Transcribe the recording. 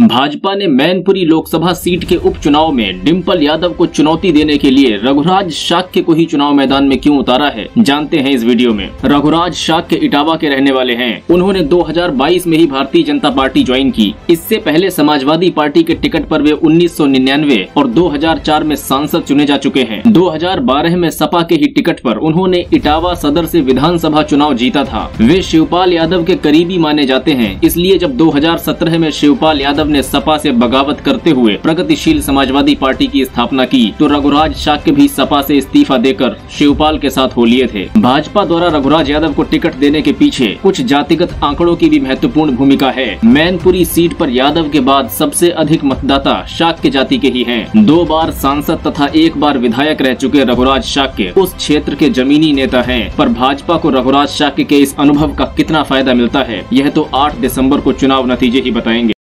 भाजपा ने मैनपुरी लोकसभा सीट के उपचुनाव में डिम्पल यादव को चुनौती देने के लिए रघुराज शाक्य को ही चुनाव मैदान में क्यों उतारा है? जानते हैं इस वीडियो में। रघुराज शाक्य इटावा के रहने वाले हैं। उन्होंने 2022 में ही भारतीय जनता पार्टी ज्वाइन की। इससे पहले समाजवादी पार्टी के टिकट पर वे 1999 और 2004 में सांसद चुने जा चुके हैं। 2012 में सपा के ही टिकट पर उन्होंने इटावा सदर से विधानसभा चुनाव जीता था। वे शिवपाल यादव के करीबी माने जाते हैं, इसलिए जब 2017 में शिवपाल यादव ने सपा से बगावत करते हुए प्रगतिशील समाजवादी पार्टी की स्थापना की तो रघुराज शाक्य भी सपा से इस्तीफा देकर शिवपाल के साथ हो लिए थे। भाजपा द्वारा रघुराज यादव को टिकट देने के पीछे कुछ जातिगत आंकड़ों की भी महत्वपूर्ण भूमिका है। मैनपुरी सीट पर यादव के बाद सबसे अधिक मतदाता शाक्य जाति के ही हैं। दो बार सांसद तथा एक बार विधायक रह चुके रघुराज शाक्य उस क्षेत्र के जमीनी नेता है, पर भाजपा को रघुराज शाक्य के इस अनुभव का कितना फ़ायदा मिलता है, यह तो 8 दिसंबर को चुनाव नतीजे ही बताएँगे।